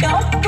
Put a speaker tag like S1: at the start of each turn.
S1: 高。